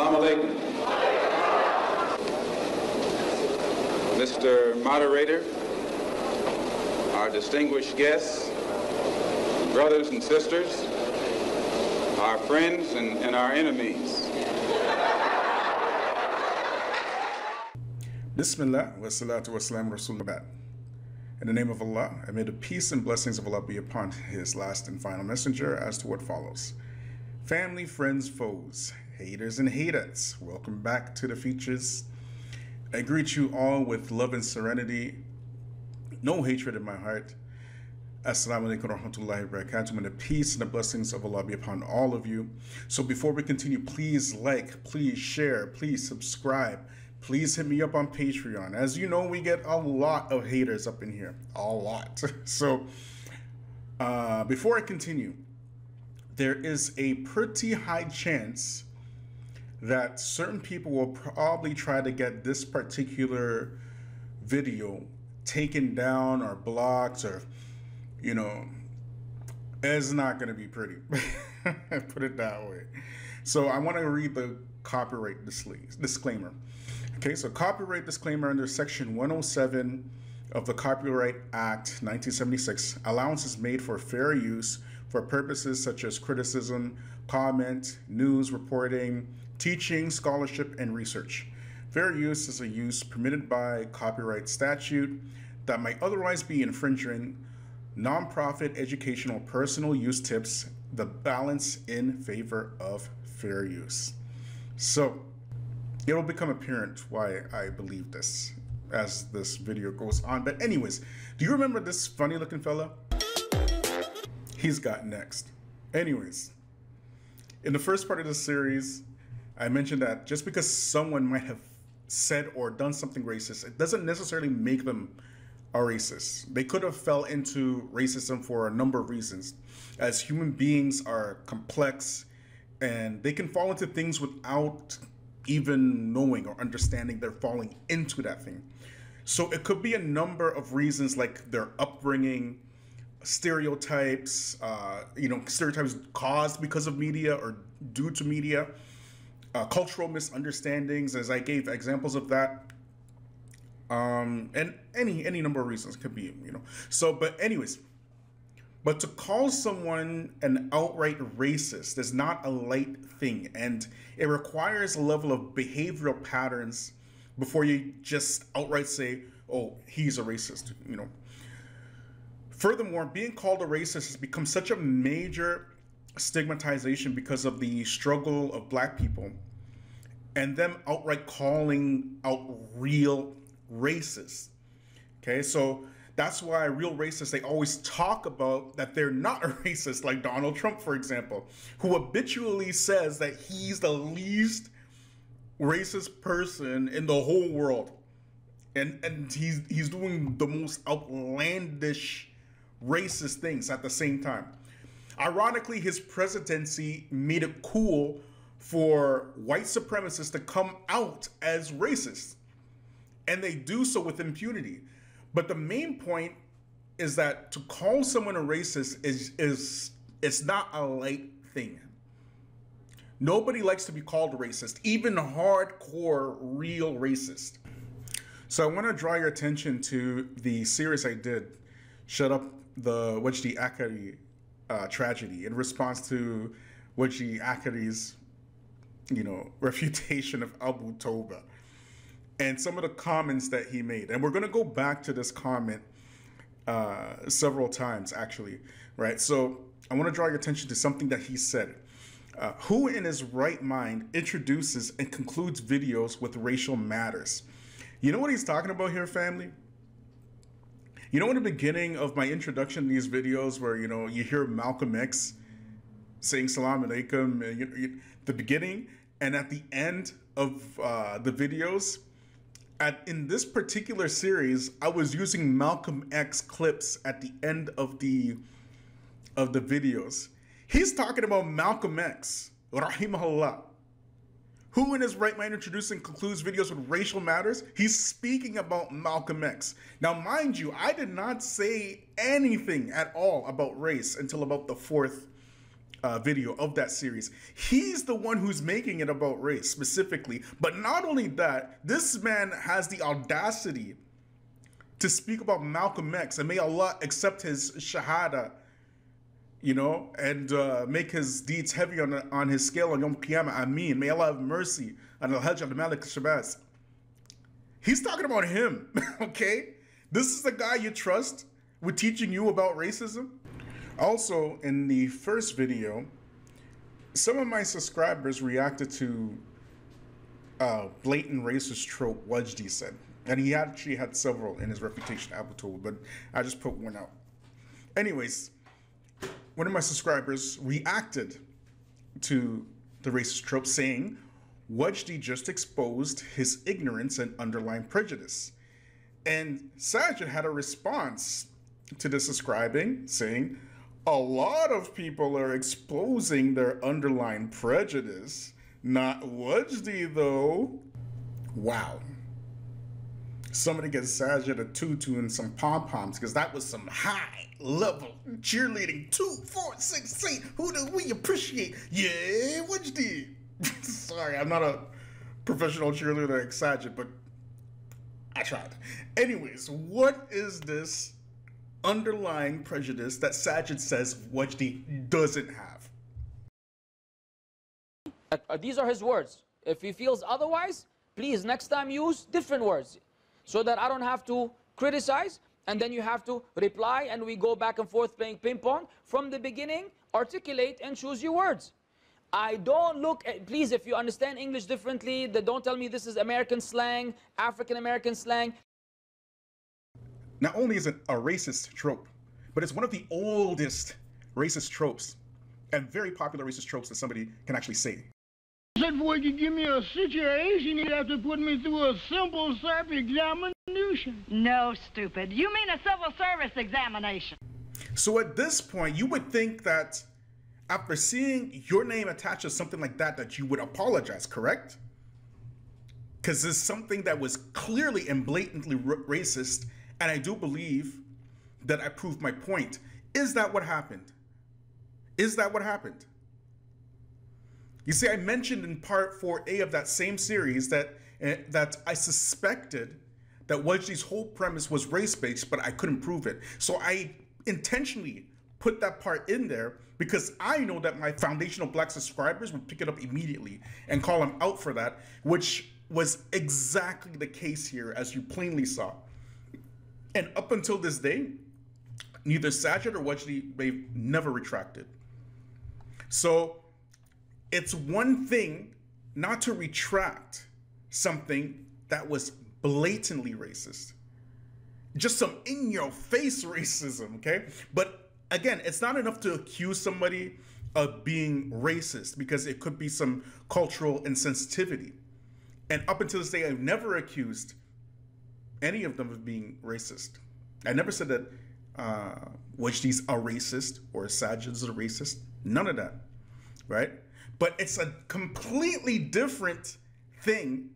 Assalamu alaikum. Mr. Moderator, our distinguished guests, brothers and sisters, our friends and, and our enemies. Bismillah wa salatu wa salam Rasulullah. In the name of Allah, I may the peace and blessings of Allah be upon His last and final messenger as to what follows. Family, friends, foes, haters and haters. welcome back to the Feachaz. I greet you all with love and serenity, no hatred in my heart. Assalamu alaikum warahmatullahi wabarakatuh. And the peace and the blessings of Allah be upon all of you. So before we continue, please like, please share, please subscribe. Please hit me up on Patreon. As you know, we get a lot of haters up in here. A lot. So uh, before I continue, there is a pretty high chance that certain people will probably try to get this particular video taken down or blocked or, you know, it's not going to be pretty. Put it that way. So I want to read the copyright disclaimer. Okay, so copyright disclaimer under Section 107 of the Copyright Act 1976 allowances made for fair use for purposes such as criticism, comment, news reporting, teaching, scholarship, and research. Fair use is a use permitted by copyright statute that might otherwise be infringing nonprofit educational personal use tips the balance in favor of fair use. So it'll become apparent why I believe this as this video goes on. But anyways, do you remember this funny looking fella? He's got next. Anyways, in the first part of the series, I mentioned that just because someone might have said or done something racist, it doesn't necessarily make them a racist. They could have fell into racism for a number of reasons. As human beings are complex and they can fall into things without even knowing or understanding they're falling into that thing. So it could be a number of reasons like their upbringing, stereotypes, uh, you know, stereotypes caused because of media or due to media, uh, cultural misunderstandings, as I gave examples of that. Um, and any any number of reasons could be, you know. So, but anyways, but to call someone an outright racist is not a light thing, and it requires a level of behavioral patterns before you just outright say, "Oh, he's a racist," you know. Furthermore, being called a racist has become such a major stigmatization because of the struggle of black people and them outright calling out real racists. Okay, so that's why real racists, they always talk about that they're not a racist, like Donald Trump, for example, who habitually says that he's the least racist person in the whole world. And and he's he's doing the most outlandish racist things at the same time. Ironically, his presidency made it cool for white supremacists to come out as racist. And they do so with impunity. But the main point is that to call someone a racist is is it's not a light thing. Nobody likes to be called a racist, even hardcore real racist. So I want to draw your attention to the series I did, Shut Up the Wajdi Akkari uh, tragedy in response to Wajdi Akkari's, you know, refutation of Abu Toba and some of the comments that he made. And we're going to go back to this comment uh, several times, actually, right? So I want to draw your attention to something that he said. Uh, who in his right mind introduces and concludes videos with racial matters? You know what he's talking about here, family? You know, in the beginning of my introduction to these videos, where you know you hear Malcolm X saying "Salam alaikum," and you, you, the beginning, and at the end of uh, the videos, at in this particular series, I was using Malcolm X clips at the end of the of the videos. He's talking about Malcolm X, rahimahullah. Who in his right mind introducing concludes videos with racial matters? He's speaking about Malcolm X. Now, mind you, I did not say anything at all about race until about the fourth uh, video of that series. He's the one who's making it about race specifically. But not only that, this man has the audacity to speak about Malcolm X and may Allah accept his shahada, you know, and uh, make his deeds heavy on, on his scale on Yom Qiyamah. Ameen. May Allah have mercy on Al Hajj al Malik Shabazz. He's talking about him, okay? This is the guy you trust with teaching you about racism? Also, in the first video, some of my subscribers reacted to uh, blatant racist trope Wajdi said. And he actually had several in his reputation Apple tool, but I just put one out. Anyways, one of my subscribers reacted to the racist trope saying, Wajdi just exposed his ignorance and underlying prejudice. And Saajid had a response to the subscribing saying, a lot of people are exposing their underlying prejudice. Not Wajdi, though. Wow. Somebody gets Saajid a tutu and some pom poms because that was some high level cheerleading. Two, four, six, eight. Who do we appreciate? Yeah, Wajdi. Sorry, I'm not a professional cheerleader Saajid, but I tried. Anyways, what is this underlying prejudice that Saajid says Wajdi doesn't have. These are his words. If he feels otherwise, please next time use different words so that I don't have to criticize and then you have to reply and we go back and forth playing ping pong. From the beginning, articulate and choose your words. I don't look at, please, if you understand English differently, don't tell me this is American slang, African American slang not only is it a racist trope, but it's one of the oldest racist tropes and very popular racist tropes that somebody can actually say. Said boy you give me a situation, you'd have to put me through a simple self-examination. No, stupid. You mean a civil service examination. So at this point, you would think that after seeing your name attached to something like that, that you would apologize, correct? Because it's something that was clearly and blatantly racist and I do believe that I proved my point. Is that what happened? Is that what happened? You see, I mentioned in part 4A of that same series that, uh, that I suspected that Wajdi's whole premise was race-based, but I couldn't prove it. So I intentionally put that part in there because I know that my foundational black subscribers would pick it up immediately and call him out for that, which was exactly the case here, as you plainly saw. And up until this day, neither Saajid or Wajdi, they've never retracted. So it's one thing not to retract something that was blatantly racist. Just some in your face racism, okay? But again, it's not enough to accuse somebody of being racist because it could be some cultural insensitivity. And up until this day, I've never accused any of them of being racist. I never said that uh, Wajdi's a racist or Saajid's a racist. None of that, right? But it's a completely different thing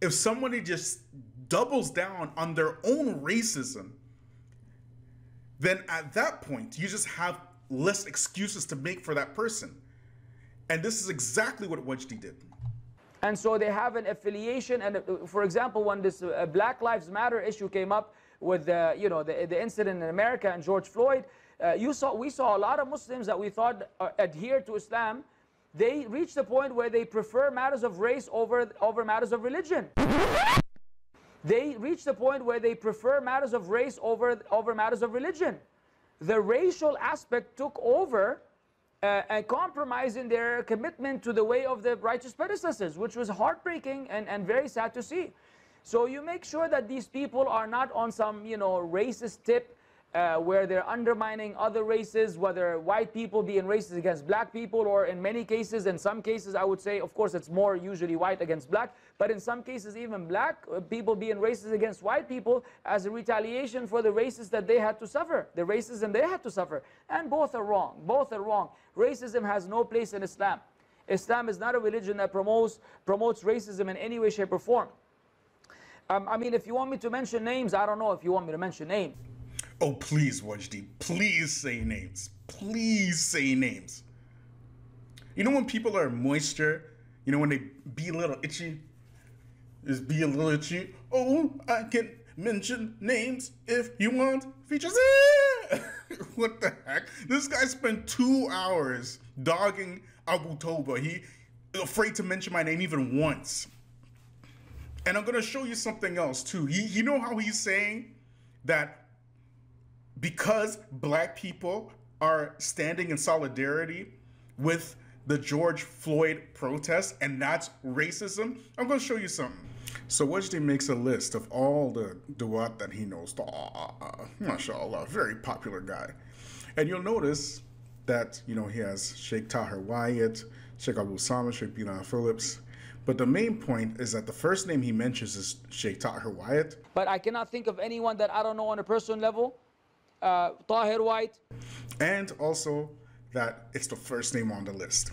if somebody just doubles down on their own racism. Then at that point, you just have less excuses to make for that person. And this is exactly what Wajdi did. And so they have an affiliation. And uh, for example, when this uh, Black Lives Matter issue came up with the, you know, the, the incident in America and George Floyd, uh, you saw, we saw a lot of Muslims that we thought uh, adhere to Islam. They reached the point where they prefer matters of race over, over matters of religion. They reached the point where they prefer matters of race over, over matters of religion. The racial aspect took over uh, and compromising their commitment to the way of the righteous predecessors, which was heartbreaking and, and very sad to see. So you make sure that these people are not on some, you know, racist tip uh, where they're undermining other races, whether white people being racist against black people, or in many cases, in some cases, I would say, of course, it's more usually white against black, but in some cases, even black uh, people being racist against white people as a retaliation for the racism that they had to suffer, the racism they had to suffer. And both are wrong. Both are wrong. Racism has no place in Islam. Islam is not a religion that promotes, promotes racism in any way, shape, or form. Um, I mean, if you want me to mention names, I don't know if you want me to mention names. Oh, please, Wajdi, please say names. Please say names. You know when people are moisture, you know when they be a little itchy, just be a little itchy. Oh, I can mention names if you want Feachaz. what the heck? This guy spent two hours dogging Abu Toba. He afraid to mention my name even once. And I'm gonna show you something else too. He, you know how he's saying that because black people are standing in solidarity with the George Floyd protest and that's racism, I'm gonna show you something. So Wajdi makes a list of all the duat that he knows. Ah, mashallah, very popular guy. And you'll notice that, you know, he has Sheikh Tahir Wyatt, Sheikh Abu Osama, Sheikh Bilal Phillips. But the main point is that the first name he mentions is Sheikh Tahir Wyatt. But I cannot think of anyone that I don't know on a personal level. Uh, Tahir Wyatt. And also that it's the first name on the list.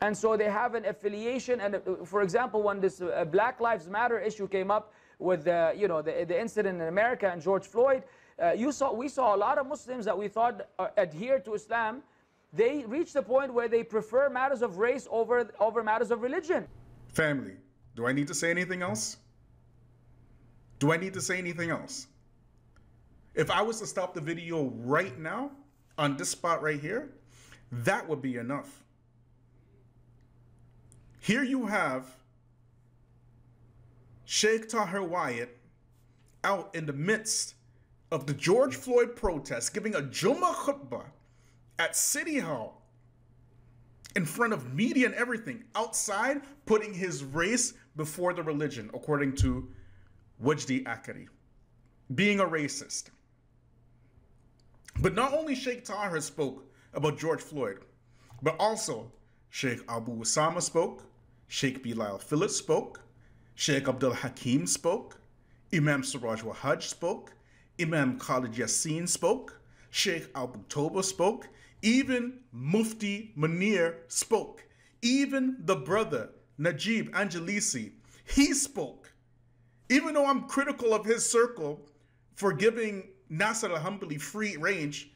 And so they have an affiliation. And uh, for example, when this uh, Black Lives Matter issue came up with the, you know, the, the incident in America and George Floyd, uh, you saw, we saw a lot of Muslims that we thought uh, adhere to Islam. They reached the point where they prefer matters of race over, over matters of religion. Family, do I need to say anything else? Do I need to say anything else? If I was to stop the video right now, on this spot right here, that would be enough. Here you have Sheikh Tahir Wyatt out in the midst of the George Floyd protest giving a Jummah khutbah at City Hall in front of media and everything, outside putting his race before the religion, according to Wajdi Akkari, being a racist. But not only Sheikh Tahir spoke about George Floyd, but also Sheikh Abu Osama spoke, Sheikh Bilal Phillips spoke, Sheikh Abdul Hakim spoke, Imam Siraj Wahaj spoke, Imam Khalid Yassin spoke, Sheikh Abu Toba spoke, even Mufti Munir spoke, even the brother Najib Angelisi, he spoke. Even though I'm critical of his circle for giving Nasser Hambali free range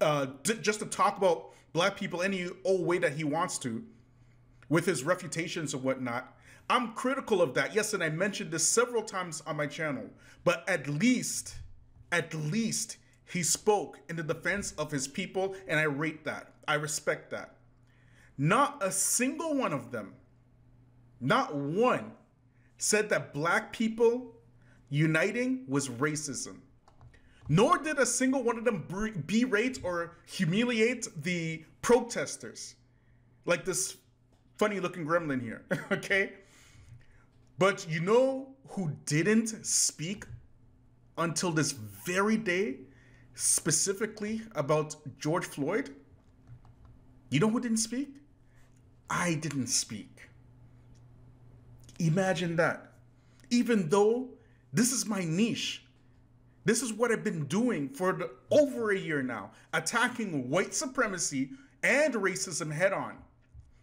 uh, just to talk about black people any old way that he wants to, with his refutations and whatnot. I'm critical of that. Yes, and I mentioned this several times on my channel, but at least, at least he spoke in the defense of his people, and I rate that. I respect that. Not a single one of them, not one, said that black people uniting was racism. Nor did a single one of them berate or humiliate the protesters. Like this funny looking gremlin here, okay? But you know who didn't speak until this very day specifically about George Floyd? You know who didn't speak? I didn't speak. Imagine that. Even though this is my niche, this is what I've been doing for the, over a year now, attacking white supremacy and racism head on,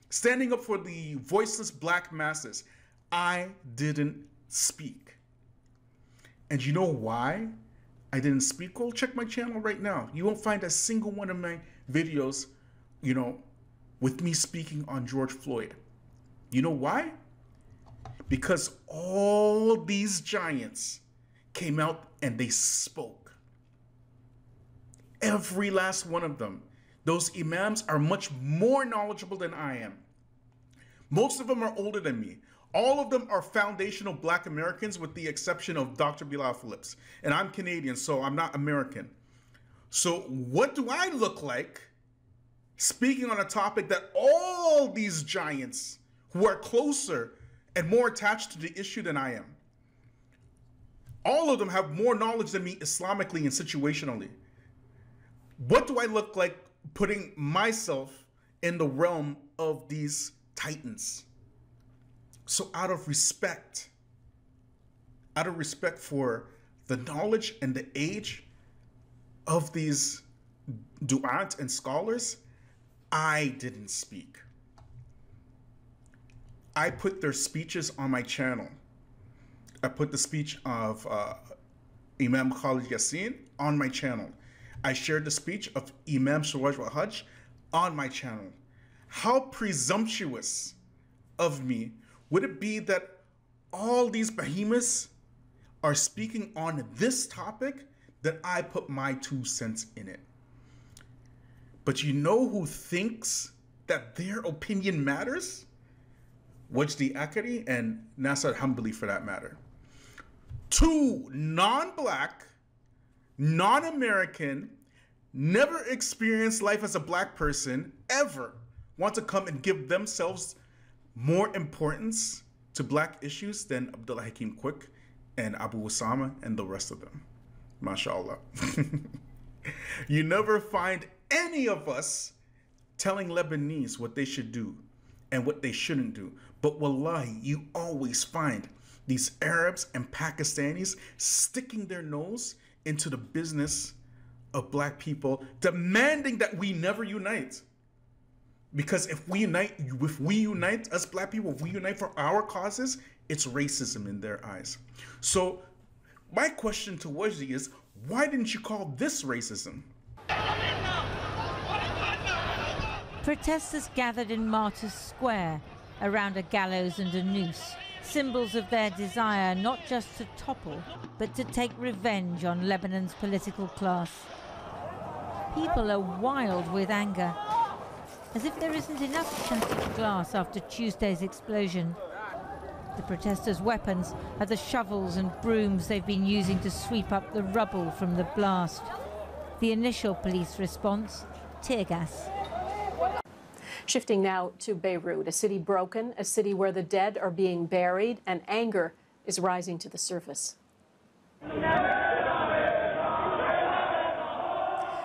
standing up for the voiceless black masses. I didn't speak. And you know why I didn't speak? Well, check my channel right now. You won't find a single one of my videos, you know, with me speaking on George Floyd. You know why? Because all these giants came out and they spoke. Every last one of them. Those imams are much more knowledgeable than I am. Most of them are older than me. All of them are foundational black Americans with the exception of Dr. Bilal Phillips. And I'm Canadian, so I'm not American. So what do I look like speaking on a topic that all these giants who are closer and more attached to the issue than I am all of them have more knowledge than me Islamically and situationally. What do I look like putting myself in the realm of these titans? So, out of respect, out of respect for the knowledge and the age of these du'at and scholars, I didn't speak. I put their speeches on my channel. I put the speech of uh, Imam Khalid Yassin on my channel. I shared the speech of Imam Siraj Wahaj on my channel. how presumptuous of me would it be that all these behemoths are speaking on this topic that I put my two cents in it? But you know who thinks that their opinion matters? Wajdi Akkari and Nasser Hambali for that matter. Two non-black, non-American, never experienced life as a black person ever want to come and give themselves more importance to black issues than Abdullah Hakim Quick and Abu Osama and the rest of them. Mashallah. you never find any of us telling Lebanese what they should do and what they shouldn't do. But wallahi, you always find these Arabs and Pakistanis sticking their nose into the business of black people, demanding that we never unite. Because if we unite, if we unite, us black people, if we unite for our causes, it's racism in their eyes. So my question to Wajdi is, why didn't you call this racism? Protesters gathered in Martyrs Square around a gallows and a noose, symbols of their desire not just to topple, but to take revenge on Lebanon's political class. People are wild with anger, as if there isn't enough shattered glass after Tuesday's explosion. The protesters' weapons are the shovels and brooms they've been using to sweep up the rubble from the blast. The initial police response tear gas. Shifting now to Beirut, a city broken, a city where the dead are being buried, and anger is rising to the surface.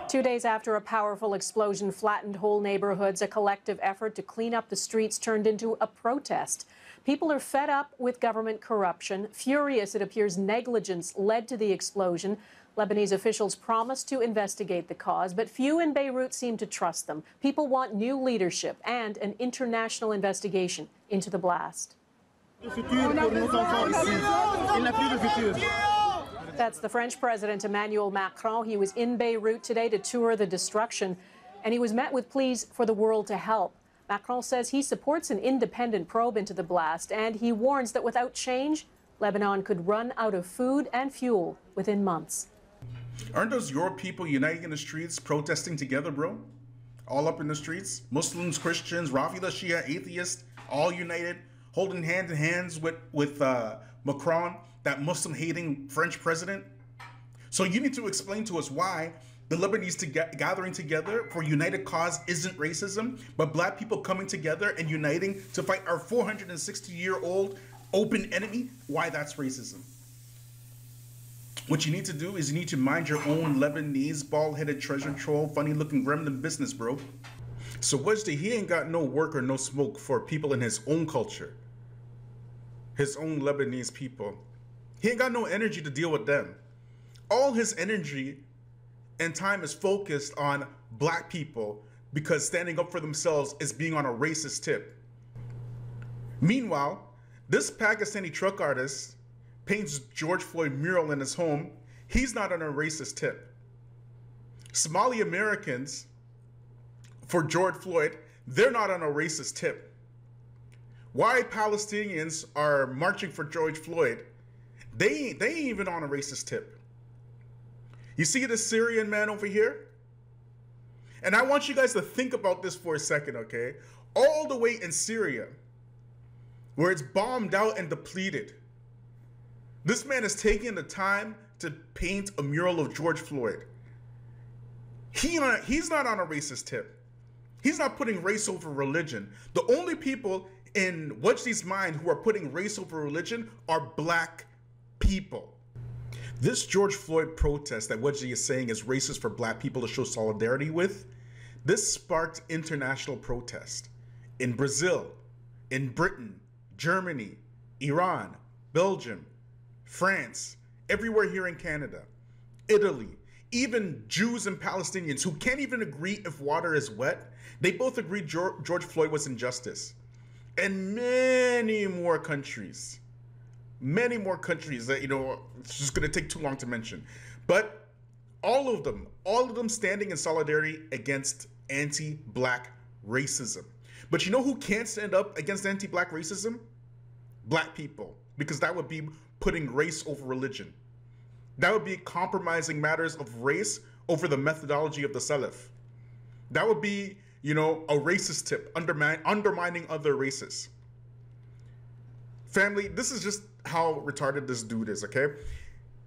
Two days after a powerful explosion flattened whole neighborhoods, a collective effort to clean up the streets turned into a protest. People are fed up with government corruption, furious it appears negligence led to the explosion. Lebanese officials promised to investigate the cause, but few in Beirut seem to trust them. People want new leadership and an international investigation into the blast. That's the French President Emmanuel Macron. He was in Beirut today to tour the destruction, and he was met with pleas for the world to help. Macron says he supports an independent probe into the blast, and he warns that without change, Lebanon could run out of food and fuel within months. Aren't those your people uniting in the streets, protesting together, bro? All up in the streets? Muslims, Christians, Rafida, Shia, atheists, all united, holding hand in hands with, with uh, Macron, that Muslim hating French president? So you need to explain to us why the Lebanese to gathering together for united cause isn't racism, but black people coming together and uniting to fight our 460 year old open enemy, why that's racism. What you need to do is you need to mind your own Lebanese bald-headed treasure troll, funny-looking gremlin business, bro. So Wajdi, he ain't got no work or no smoke for people in his own culture. His own Lebanese people. He ain't got no energy to deal with them. All his energy and time is focused on black people because standing up for themselves is being on a racist tip. Meanwhile, this Pakistani truck artist paints George Floyd mural in his home, he's not on a racist tip. Somali Americans, for George Floyd, they're not on a racist tip. Why Palestinians are marching for George Floyd, they, they ain't even on a racist tip. You see the Syrian man over here? And I want you guys to think about this for a second, okay? All the way in Syria, where it's bombed out and depleted, this man is taking the time to paint a mural of George Floyd. He he's not on a racist tip. He's not putting race over religion. The only people in Wajdi's mind who are putting race over religion are black people. This George Floyd protest that Wajdi is saying is racist for black people to show solidarity with, this sparked international protest in Brazil, in Britain, Germany, Iran, Belgium, France, everywhere here in Canada, Italy, even Jews and Palestinians who can't even agree if water is wet, they both agree George Floyd was injustice. And many more countries, many more countries that, you know, it's just going to take too long to mention. But all of them, all of them standing in solidarity against anti black racism. But you know who can't stand up against anti black racism? Black people. Because that would be putting race over religion. That would be compromising matters of race over the methodology of the Salaf. That would be, you know, a racist tip, undermining other races. Family, this is just how retarded this dude is, okay?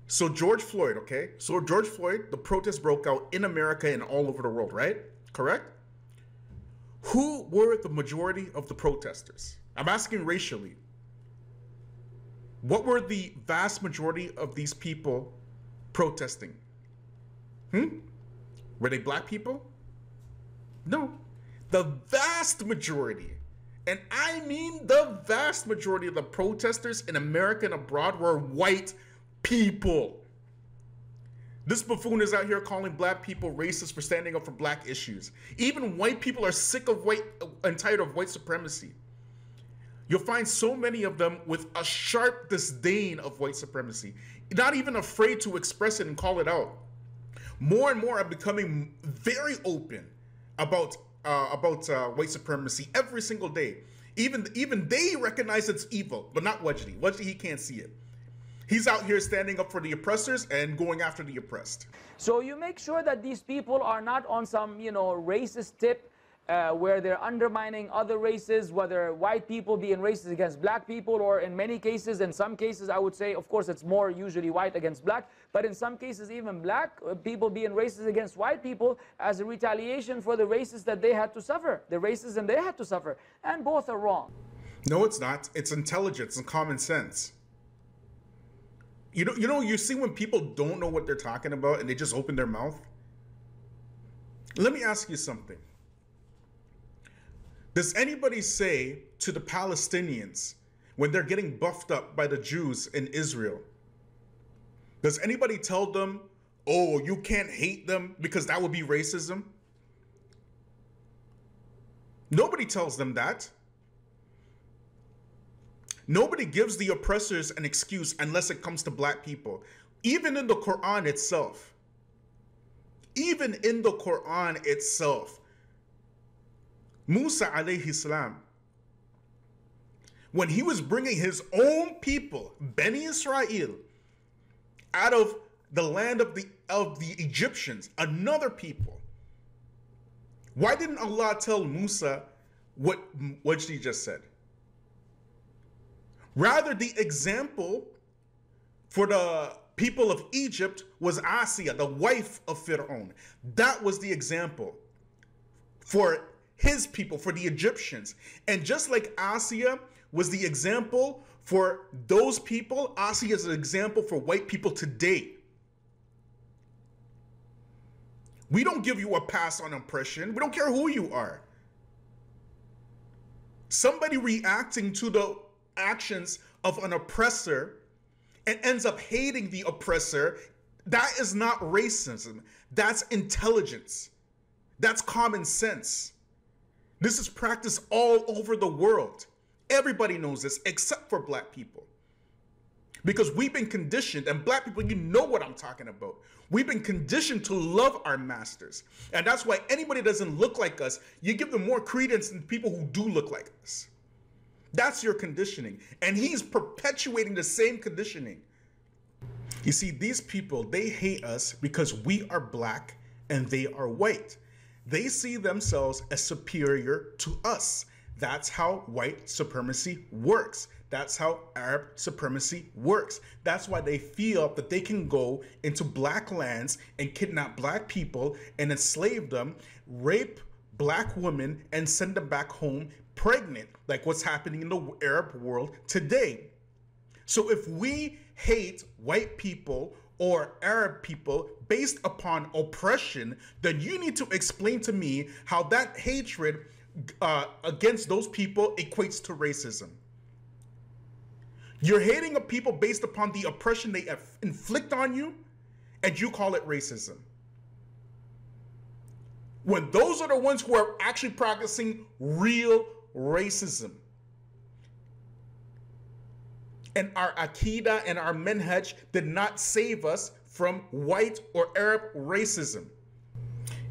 So George Floyd, okay? So George Floyd, the protest broke out in America and all over the world, right? Correct? Who were the majority of the protesters? I'm asking racially. What were the vast majority of these people protesting? Hmm? Were they black people? No. The vast majority, and I mean the vast majority of the protesters in America and abroad were white people. This buffoon is out here calling black people racist for standing up for black issues. Even white people are sick of white and tired of white supremacy. You'll find so many of them with a sharp disdain of white supremacy, not even afraid to express it and call it out. More and more are becoming very open about uh, about uh, white supremacy every single day. Even even they recognize it's evil, but not Wajdi. Wajdi he can't see it. He's out here standing up for the oppressors and going after the oppressed. So you make sure that these people are not on some, you know, racist tip uh, where they're undermining other races, whether white people being racist against black people, or in many cases, in some cases, I would say, of course, it's more usually white against black, but in some cases, even black uh, people being racist against white people as a retaliation for the races that they had to suffer, the racism they had to suffer. And both are wrong. No, it's not. It's intelligence and common sense. You know, you know, you see when people don't know what they're talking about and they just open their mouth. Let me ask you something. Does anybody say to the Palestinians when they're getting buffed up by the Jews in Israel? Does anybody tell them, oh, you can't hate them because that would be racism? Nobody tells them that. Nobody gives the oppressors an excuse unless it comes to black people. Even in the Quran itself. Even in the Quran itself. Musa alayhi salam, when he was bringing his own people, Beni Israel, out of the land of the of the Egyptians, another people. Why didn't Allah tell Musa what what she just said? Rather, the example for the people of Egypt was Asiya, the wife of Pharaoh. That was the example for his people, for the Egyptians. And just like Asiya was the example for those people, Asiya is an example for white people today. We don't give you a pass on oppression. We don't care who you are. Somebody reacting to the actions of an oppressor and ends up hating the oppressor, that is not racism. That's intelligence. That's common sense. This is practiced all over the world. Everybody knows this except for black people. Because we've been conditioned, and black people, you know what I'm talking about. We've been conditioned to love our masters. And that's why anybody doesn't look like us, you give them more credence than people who do look like us. That's your conditioning. And he's perpetuating the same conditioning. You see, these people, they hate us because we are black and they are white. They see themselves as superior to us. That's how white supremacy works. That's how Arab supremacy works. That's why they feel that they can go into black lands and kidnap black people and enslave them, rape black women, and send them back home pregnant, like what's happening in the Arab world today. So if we hate white people or Arab people based upon oppression, then you need to explain to me how that hatred uh, against those people equates to racism. You're hating a people based upon the oppression they inflict on you, and you call it racism. When those are the ones who are actually practicing real racism. And our Akida and our Minhaj did not save us from white or Arab racism.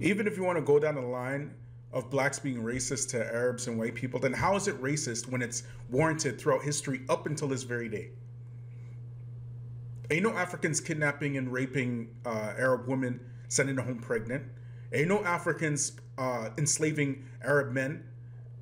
Even if you want to go down the line of blacks being racist to Arabs and white people, then how is it racist when it's warranted throughout history up until this very day? Ain't no Africans kidnapping and raping uh, Arab women, sending them home pregnant. Ain't no Africans uh, enslaving Arab men,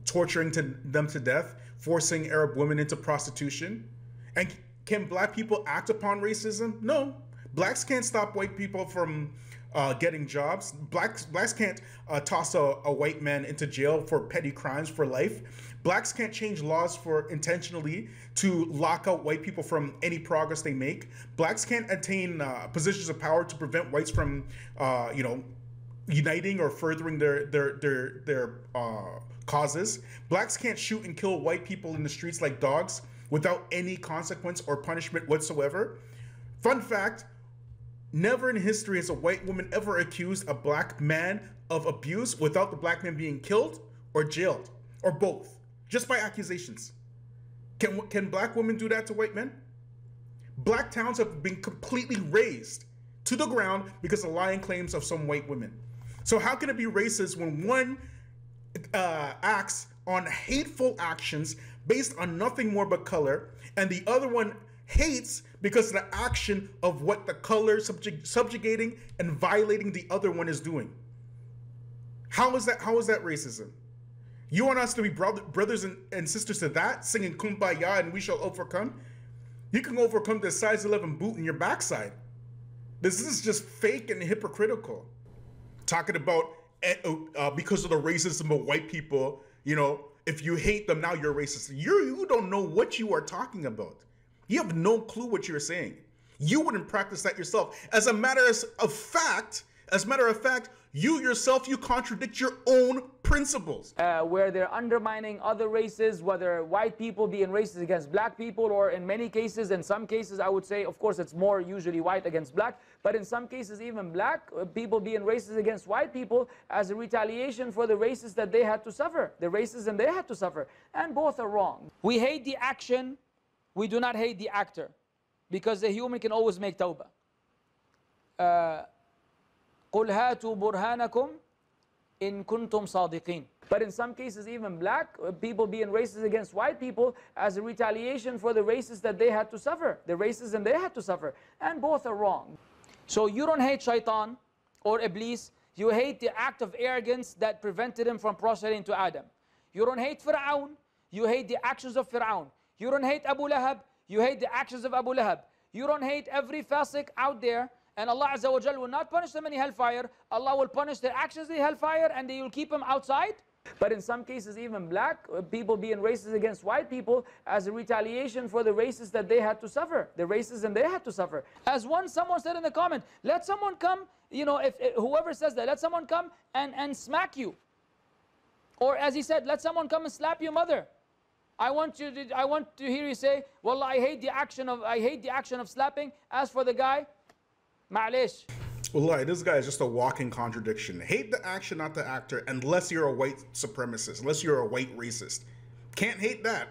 torturing to them to death, forcing Arab women into prostitution. And can black people act upon racism? No. Blacks can't stop white people from uh, getting jobs. Blacks blacks can't uh, toss a, a, white man into jail for petty crimes for life. Blacks can't change laws for intentionally to lock out white people from any progress they make. Blacks can't attain uh, positions of power to prevent whites from, uh, you know, uniting or furthering their their their their uh, causes. Blacks can't shoot and kill white people in the streets like dogs without any consequence or punishment whatsoever. Fun fact Never in history has a white woman ever accused a black man of abuse without the black man being killed or jailed, or both, just by accusations. Can, can black women do that to white men? Black towns have been completely razed to the ground because of lying claims of some white women. So, how can it be racist when one uh, acts on hateful actions based on nothing more but color, and the other one hates because of the action of what the color subject, subjugating and violating the other one is doing. How is that? How is that racism? You want us to be brother, brothers and, and sisters to that, singing "Kumbaya" and we shall overcome. You can overcome the size 11 boot in your backside. This is just fake and hypocritical. Talking about eh, oh, uh, because of the racism of white people, you know, if you hate them, now you're racist. You you don't know what you are talking about. You have no clue what you're saying. You wouldn't practice that yourself. As a matter of fact, as a matter of fact, you yourself, you contradict your own principles. Uh, where they're undermining other races, whether white people being racist against black people, or in many cases, in some cases, I would say, of course, it's more usually white against black, but in some cases, even black uh, people being racist against white people as a retaliation for the races that they had to suffer, the racism they had to suffer. And both are wrong. We hate the action we do not hate the actor because the human can always make tawbah. قُلْ هَاتُوا بُرْهَانَكُمْ إِن كُنْتُمْ صَادِقِينَ But in some cases, even black uh, people being racist against white people as a retaliation for the races that they had to suffer, the racism they had to suffer. And both are wrong. So you don't hate shaitan or iblis, you hate the act of arrogance that prevented him from prostrating to Adam. You don't hate Fir'aun, you hate the actions of Fir'aun. You don't hate Abu Lahab, you hate the actions of Abu Lahab. You don't hate every fasiq out there, and Allah Azza wa Jal will not punish them in hellfire. Allah will punish their actions in hellfire, and they will keep them outside. But in some cases, even black people being racist against white people as a retaliation for the races that they had to suffer, the racism they had to suffer. As one, someone said in the comment, let someone come, you know, if, if whoever says that, let someone come and, and smack you. Or as he said, let someone come and slap your mother. I want you to, I want to hear you say, well, I hate the action of, I hate the action of slapping. As for the guy, ma'alish. Wallahi, this guy is just a walking contradiction. Hate the action, not the actor, unless you're a white supremacist, unless you're a white racist. Can't hate that.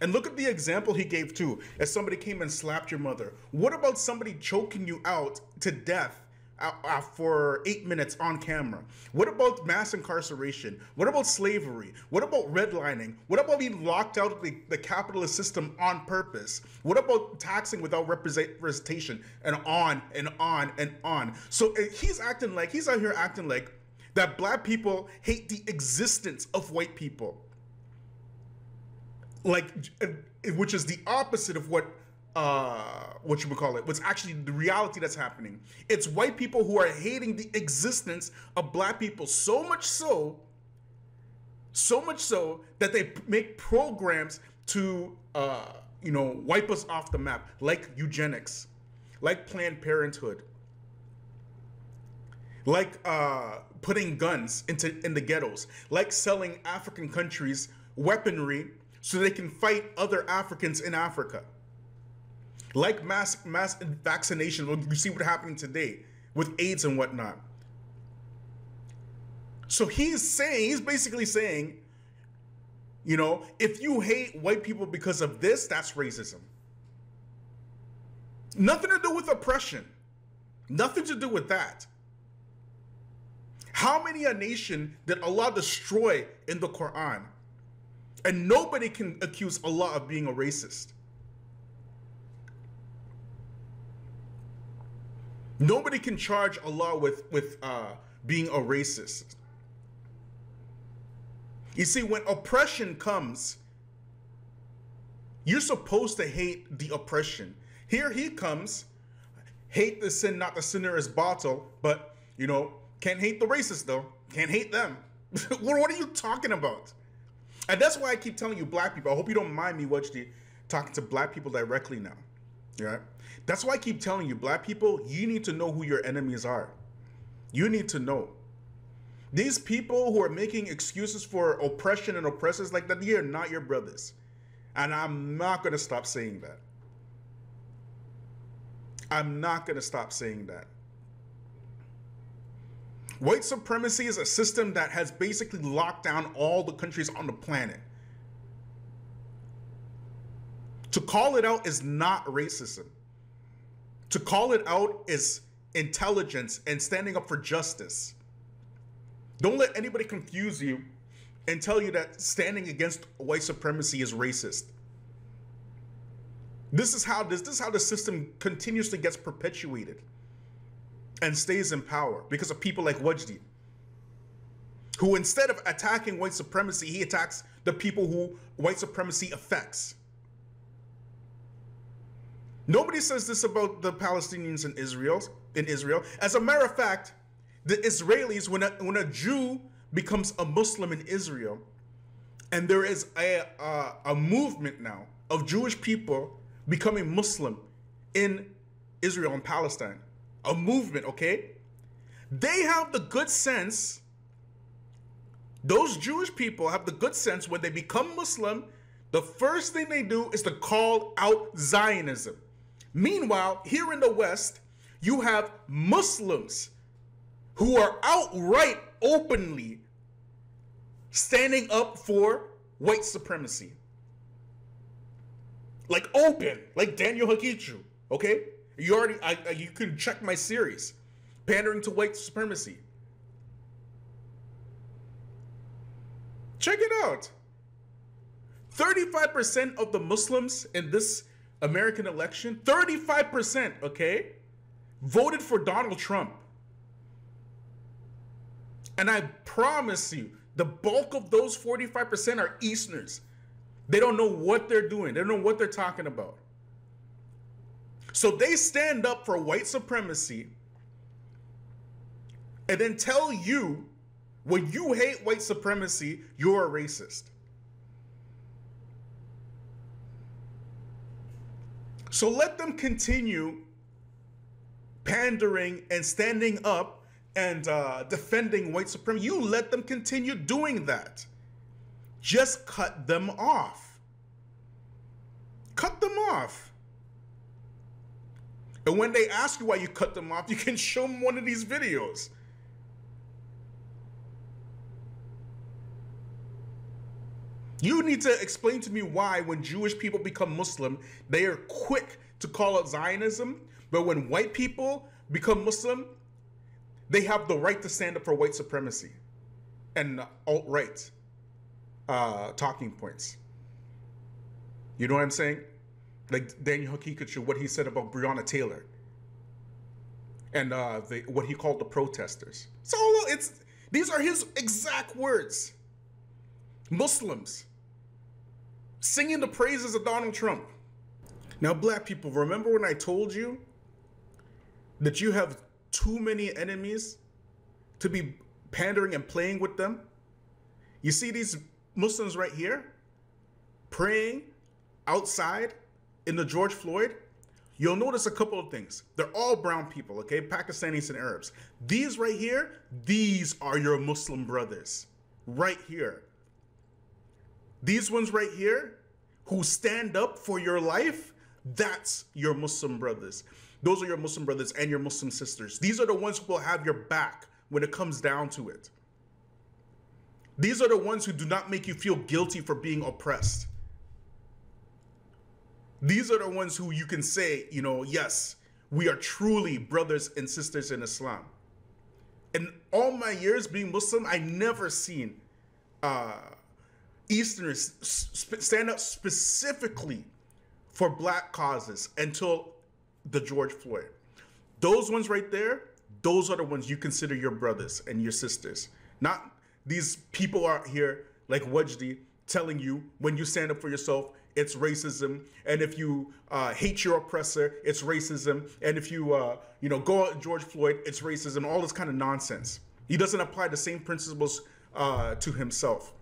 And look at the example he gave too. As somebody came and slapped your mother. What about somebody choking you out to death uh, for eight minutes on camera? What about mass incarceration? What about slavery? What about redlining? What about being locked out of the, the capitalist system on purpose? What about taxing without representation? And on and on and on. So uh, he's acting like, he's out here acting like that black people hate the existence of white people. Like, which is the opposite of what uh, what you would call it, what's actually the reality that's happening. It's white people who are hating the existence of black people so much so, so much so that they make programs to, uh, you know, wipe us off the map, like eugenics, like Planned Parenthood, like uh, putting guns into in the ghettos, like selling African countries weaponry so they can fight other Africans in Africa like mass mass vaccination. You see what happened today with AIDS and whatnot. So he's saying, he's basically saying, you know, if you hate white people because of this, that's racism. Nothing to do with oppression. Nothing to do with that. How many a nation did Allah destroy in the Quran? And nobody can accuse Allah of being a racist. Nobody can charge Allah with, with uh, being a racist. You see, when oppression comes, you're supposed to hate the oppression. Here he comes, hate the sin, not the sinner is bottle, but you know, can't hate the racist though. Can't hate them. what are you talking about? And that's why I keep telling you, black people. I hope you don't mind me watching talking to black people directly now. Yeah. That's why I keep telling you, black people, you need to know who your enemies are. You need to know. These people who are making excuses for oppression and oppressors like that, they are not your brothers. And I'm not going to stop saying that. I'm not going to stop saying that. White supremacy is a system that has basically locked down all the countries on the planet. To call it out is not racism. To call it out is intelligence and standing up for justice. Don't let anybody confuse you and tell you that standing against white supremacy is racist. This is how this, this is how the system continuously gets perpetuated and stays in power because of people like Wajdi, who instead of attacking white supremacy, he attacks the people who white supremacy affects. Nobody says this about the Palestinians in Israel. In Israel, as a matter of fact, the Israelis, when a, when a Jew becomes a Muslim in Israel, and there is a, a, a movement now of Jewish people becoming Muslim in Israel and Palestine, a movement, okay? They have the good sense, those Jewish people have the good sense when they become Muslim, the first thing they do is to call out Zionism. Meanwhile, here in the West, you have Muslims who are outright openly standing up for white supremacy. Like open, like Daniel Haqiqatjou, okay? You already, I, you can check my series, pandering to white supremacy. Check it out. 35% of the Muslims in this American election, 35%, okay, voted for Donald Trump. And I promise you, the bulk of those 45% are Easterners. They don't know what they're doing, they don't know what they're talking about. So they stand up for white supremacy and then tell you when you hate white supremacy, you're a racist. So let them continue pandering and standing up and uh, defending white supremacy. You let them continue doing that. Just cut them off. Cut them off. And when they ask you why you cut them off, you can show them one of these videos. You need to explain to me why, when Jewish people become Muslim, they are quick to call out Zionism, but when white people become Muslim, they have the right to stand up for white supremacy and alt right uh, talking points. You know what I'm saying? Like Daniel Haqiqatjou, what he said about Breonna Taylor and uh, the, what he called the protesters. So it's these are his exact words. Muslims singing the praises of Donald Trump. Now, black people, remember when I told you that you have too many enemies to be pandering and playing with them? You see these Muslims right here praying outside in the George Floyd? You'll notice a couple of things. They're all brown people, okay? Pakistanis and Arabs. These right here, these are your Muslim brothers. Right here. These ones right here who stand up for your life, that's your Muslim brothers. Those are your Muslim brothers and your Muslim sisters. These are the ones who will have your back when it comes down to it. These are the ones who do not make you feel guilty for being oppressed. These are the ones who you can say, you know, yes, we are truly brothers and sisters in Islam. in all my years being Muslim, I never seen uh, Easterners sp- stand up specifically for black causes until the George Floyd. Those ones right there, those are the ones you consider your brothers and your sisters. Not these people out here like Wajdi telling you when you stand up for yourself, it's racism. And if you uh, hate your oppressor, it's racism. And if you, uh, you know, go at George Floyd, it's racism. All this kind of nonsense. He doesn't apply the same principles uh, to himself.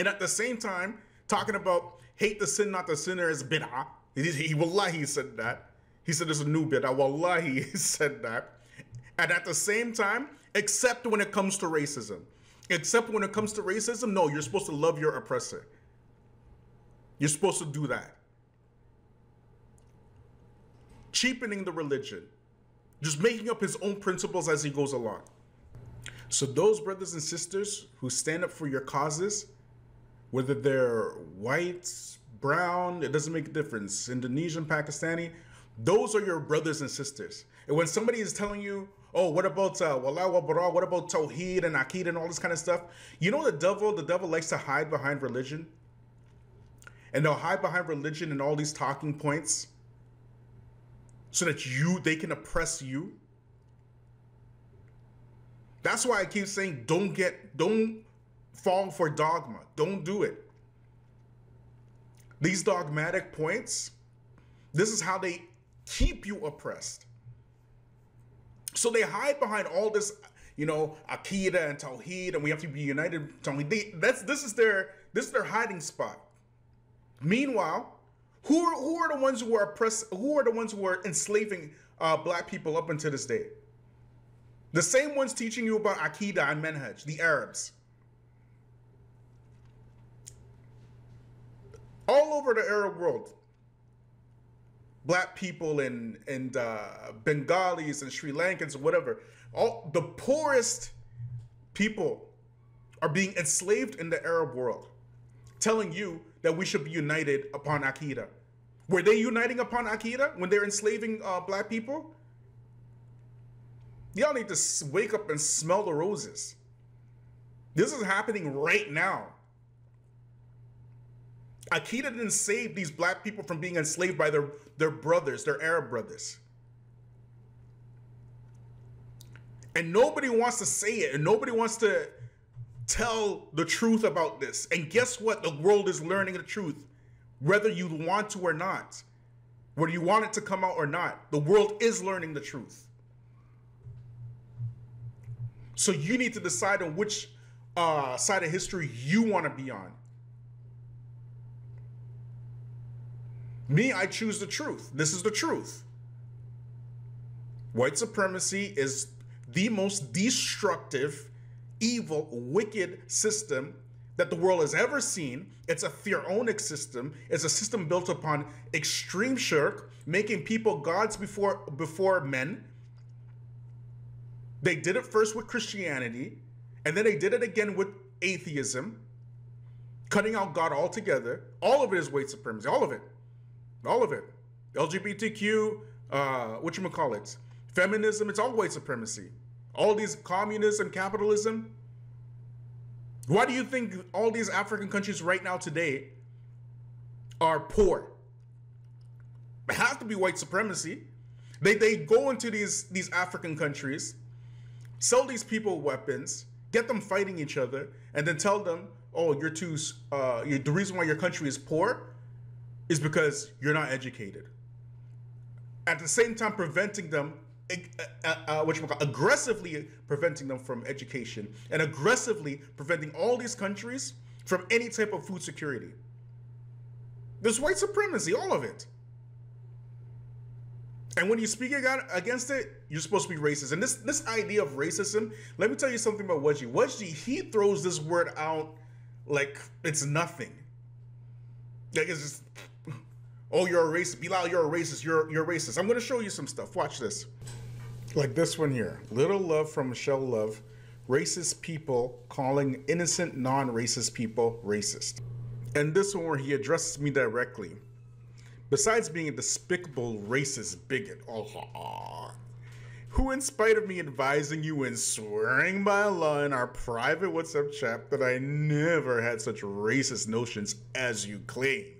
And at the same time, talking about hate the sin, not the sinner is bid'ah. He, he, wallahi, he said that. He said there's a new bid'ah. Wallahi, he said that. And at the same time, except when it comes to racism. Except when it comes to racism, no, you're supposed to love your oppressor. You're supposed to do that. Cheapening the religion, just making up his own principles as he goes along. So, those brothers and sisters who stand up for your causes, whether they're white, brown, it doesn't make a difference, Indonesian, Pakistani, those are your brothers and sisters. And when somebody is telling you, oh, what about uh, Wala wa bara, what about Tawheed and Aqid and all this kind of stuff? You know the devil, the devil likes to hide behind religion. And they'll hide behind religion and all these talking points so that you they can oppress you. That's why I keep saying don't get don't fall for dogma. Don't do it. These dogmatic points, this is how they keep you oppressed. So they hide behind all this, you know, Akida and Tawheed, and we have to be united. They, that's this is their this is their hiding spot. Meanwhile, who are, who are the ones who are oppressed? Who are the ones who are enslaving uh, black people up until this day? The same ones teaching you about Akida and Menhaj, the Arabs. All over the Arab world, black people and and uh, Bengalis and Sri Lankans whatever, all the poorest people are being enslaved in the Arab world, telling you that we should be united upon Akida. Were they uniting upon Akida when they're enslaving uh, black people? Y'all need to wake up and smell the roses. This is happening right now. Akida didn't save these black people from being enslaved by their, their brothers, their Arab brothers. And nobody wants to say it, and nobody wants to tell the truth about this. And guess what? The world is learning the truth, whether you want to or not. Whether you want it to come out or not, the world is learning the truth. So you need to decide on which uh, side of history you want to be on. Me, I choose the truth. This is the truth. White supremacy is the most destructive, evil, wicked system that the world has ever seen. It's a pharaonic system. It's a system built upon extreme shirk, making people gods before before men. They did it first with Christianity, and then they did it again with atheism, cutting out God altogether. All of it is white supremacy. All of it. All of it. LGBTQ, uh, what you call it, feminism, it's all white supremacy. All these communism, capitalism. Why do you think all these African countries right now today are poor? It has to be white supremacy. They, they go into these, these African countries, sell these people weapons, get them fighting each other, and then tell them, oh, you're too, uh, you're, the reason why your country is poor is because you're not educated. At the same time, preventing them, uh, uh, what you call aggressively preventing them from education and aggressively preventing all these countries from any type of food security. There's white supremacy, all of it. And when you speak against it, you're supposed to be racist. And this this idea of racism, let me tell you something about Wajdi. Wajdi, he throws this word out like it's nothing. Like it's just oh, you're a racist. Bilal, you're a racist. You're you're racist. I'm gonna show you some stuff. Watch this. Like this one here. Little love from Michelle Love. Racist people calling innocent non-racist people racist. And this one where he addresses me directly. Besides being a despicable racist bigot, oh, who, in spite of me advising you and swearing by Allah in our private WhatsApp chat that I never had such racist notions as you claimed,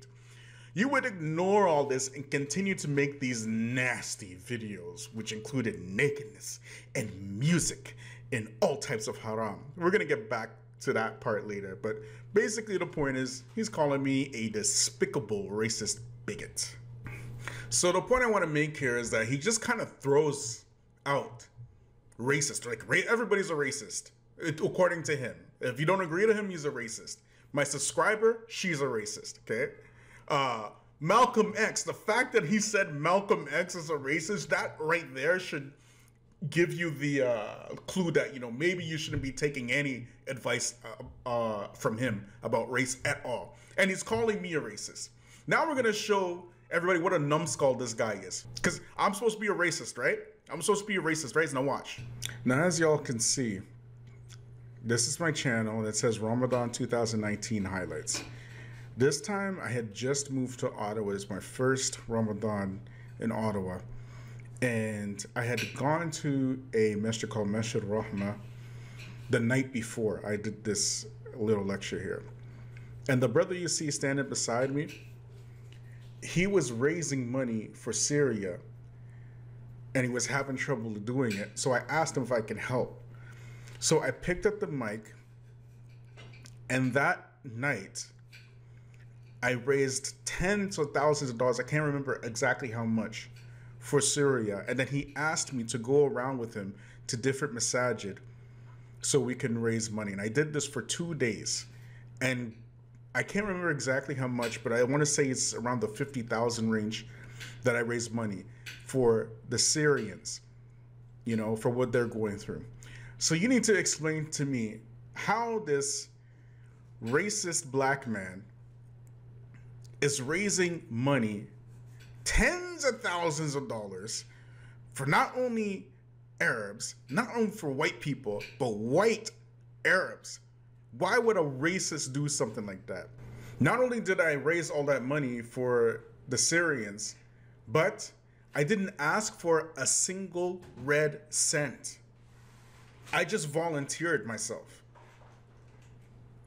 you would ignore all this and continue to make these nasty videos, which included nakedness and music and all types of haram. We're gonna get back to that part later, but basically the point is he's calling me a despicable racist bigot. So the point I want to make here is that he just kind of throws out racist. Like everybody's a racist, according to him. If you don't agree to him, he's a racist. My subscriber, she's a racist. Okay. Uh, Malcolm X. The fact that he said Malcolm X is a racist, that right there should give you the uh, clue that you know maybe you shouldn't be taking any advice uh, uh, from him about race at all. And he's calling me a racist. Now we're gonna show everybody what a numbskull this guy is, because I'm supposed to be a racist, right? I'm supposed to be a racist, right? Now watch. Now as y'all can see, this is my channel that says Ramadan 2019 highlights. This time I had just moved to Ottawa. It's my first Ramadan in Ottawa and I had gone to a masjid called Masjid Rahma the night before I did this little lecture here. And the brother you see standing beside me, he was raising money for Syria and he was having trouble doing it. So I asked him if I could help. So I picked up the mic and that night I raised tens of thousands of dollars. I can't remember exactly how much for Syria. And then he asked me to go around with him to different masajid so we can raise money. And I did this for two days. And I can't remember exactly how much, but I want to say it's around the 50,000 range that I raised money for the Syrians, you know, for what they're going through. So you need to explain to me how this racist black man is raising money tens of thousands of dollars for not only Arabs, not only for white people, but white Arabs. Why would a racist do something like that? Not only did I raise all that money for the Syrians, but I didn't ask for a single red cent. I just volunteered myself.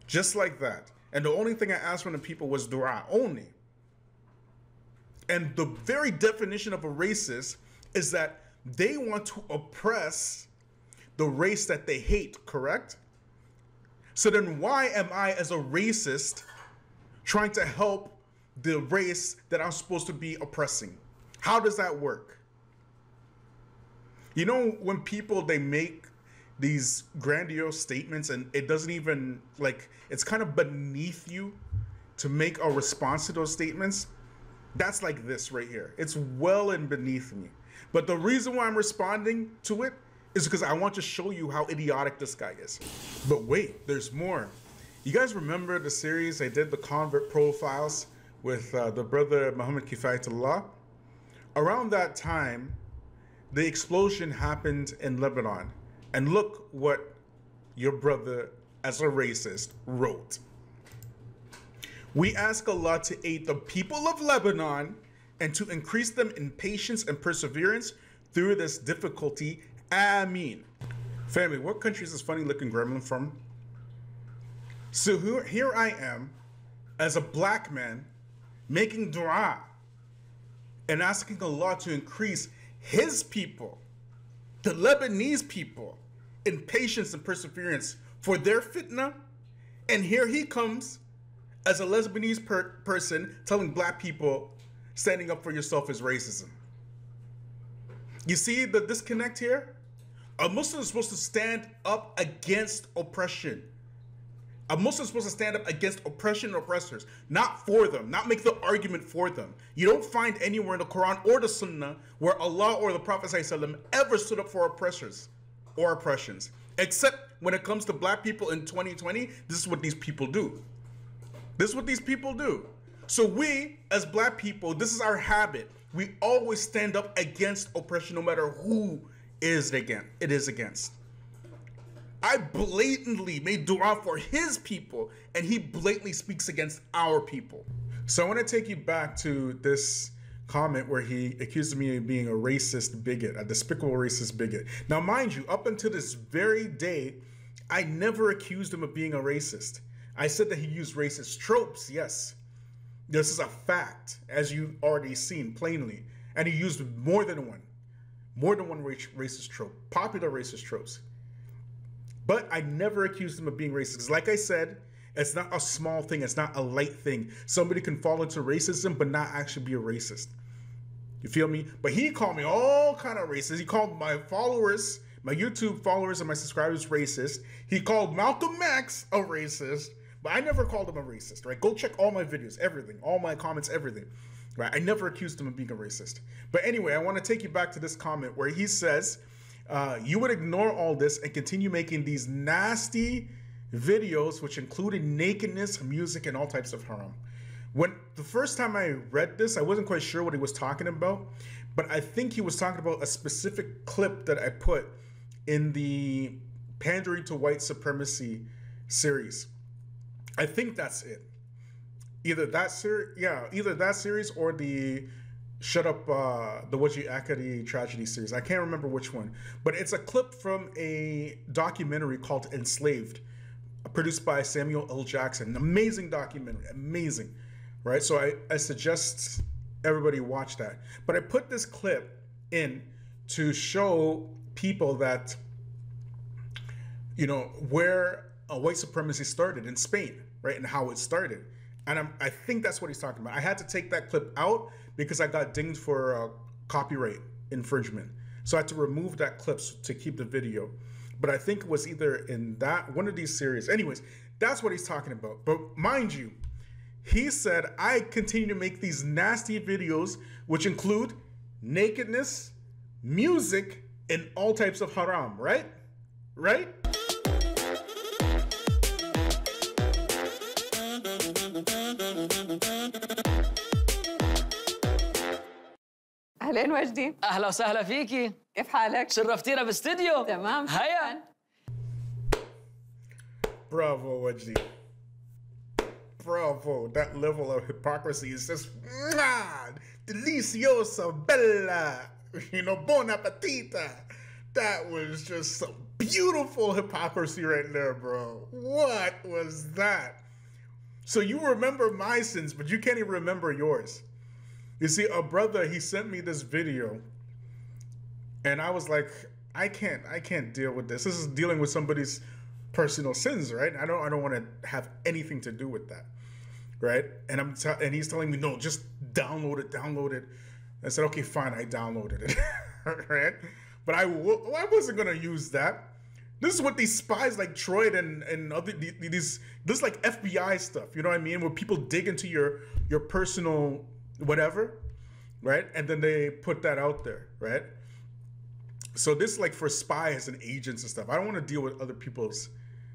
Just like that. And the only thing I asked from the people was dua only. And the very definition of a racist is that they want to oppress the race that they hate, correct? So then why am I, as a racist, trying to help the race that I'm supposed to be oppressing? How does that work? You know, when people they make these grandiose statements and it doesn't even like it's kind of beneath you to make a response to those statements that's like this right here. It's well and beneath me. But the reason why I'm responding to it is because I want to show you how idiotic this guy is. But wait, there's more. You guys remember the series I did, the convert profiles with uh, the brother Muhammad Kifayatullah? Around that time, the explosion happened in Lebanon. And look what your brother, as a racist, wrote. We ask Allah to aid the people of Lebanon and to increase them in patience and perseverance through this difficulty. Ameen. Family, what country is this funny looking gremlin from? So here I am as a black man making dua and asking Allah to increase his people, the Lebanese people, in patience and perseverance for their fitna. And here he comes as a Lebanese per- person telling black people standing up for yourself is racism. You see the disconnect here? A Muslim is supposed to stand up against oppression. A Muslim is supposed to stand up against oppression and oppressors, not for them, not make the argument for them. You don't find anywhere in the Quran or the Sunnah where Allah or the Prophet ﷺ ever stood up for oppressors or oppressions. Except when it comes to black people in 2020, this is what these people do. This is what these people do. So we, as black people, this is our habit. We always stand up against oppression, no matter who is it against. It is against. I blatantly made dua for his people, and he blatantly speaks against our people. So I want to take you back to this comment where he accused me of being a racist bigot, a despicable racist bigot. Now, mind you, up until this very day, I never accused him of being a racist. I said that he used racist tropes, yes. This is a fact, as you've already seen plainly. And he used more than one, more than one racist trope, popular racist tropes. But I never accused him of being racist. Like I said, it's not a small thing. It's not a light thing. Somebody can fall into racism, but not actually be a racist. You feel me? But he called me all kind of racist. He called my followers, my YouTube followers and my subscribers racist. He called Malcolm X a racist. But I never called him a racist, right? Go check all my videos, everything, all my comments, everything. Right? I never accused him of being a racist. But anyway, I want to take you back to this comment where he says, uh, you would ignore all this and continue making these nasty videos which included nakedness, music, and all types of haram. When the first time I read this, I wasn't quite sure what he was talking about, but I think he was talking about a specific clip that I put in the Pandering to White Supremacy series. I think that's it. Either that series, yeah, either that series or the Shut Up uh, the Wajdi Akkari tragedy series. I can't remember which one, but it's a clip from a documentary called Enslaved produced by Samuel L. Jackson. amazing documentary, amazing, right? So I, I suggest everybody watch that. But I put this clip in to show people that, you know, where a white supremacy started in Spain, right? And how it started. And I'm, I think that's what he's talking about. I had to take that clip out because I got dinged for uh, copyright infringement. So I had to remove that clip to keep the video but I think it was either in that one of these series. Anyways, that's what he's talking about. But mind you, he said, I continue to make these nasty videos, which include nakedness, music, and all types of haram, right? Right? اهلين وجدي اهلا وسهلا فيكي كيف حالك؟ شرفتينا باستديو تمام هيا Bravo, Wajdi. Bravo. That level of hypocrisy is just mwah, delicioso, bella. You know, bon appetita. That was just some beautiful hypocrisy right there, bro. What was that? So you remember my sins, but you can't even remember yours. You see, a brother, he sent me this video, and I was like, I can't, I can't deal with this. This is dealing with somebody's personal sins, right? I don't, I don't want to have anything to do with that, right? And I'm, t- and he's telling me, no, just download it, download it. I said, okay, fine, I downloaded it, right? But I w- I wasn't gonna use that. This is what these spies like Troy and and other these this like FBI stuff. You know what I mean? Where people dig into your your personal whatever, right? And then they put that out there, right? So this like for spies and agents and stuff. I don't want to deal with other people's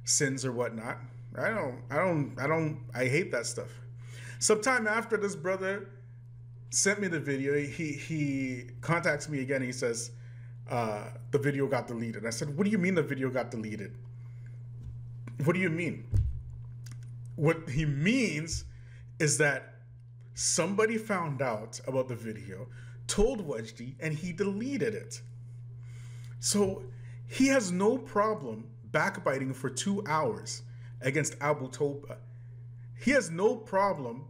sins or whatnot. I don't, I don't, I don't, I hate that stuff. Sometime after this brother sent me the video, he he contacts me again. He says uh, the video got deleted. I said, "What do you mean the video got deleted? What do you mean?" What he means is that Somebody found out about the video, told Wajdi, and he deleted it. So he has no problem backbiting for two hours against Abu Toba. He has no problem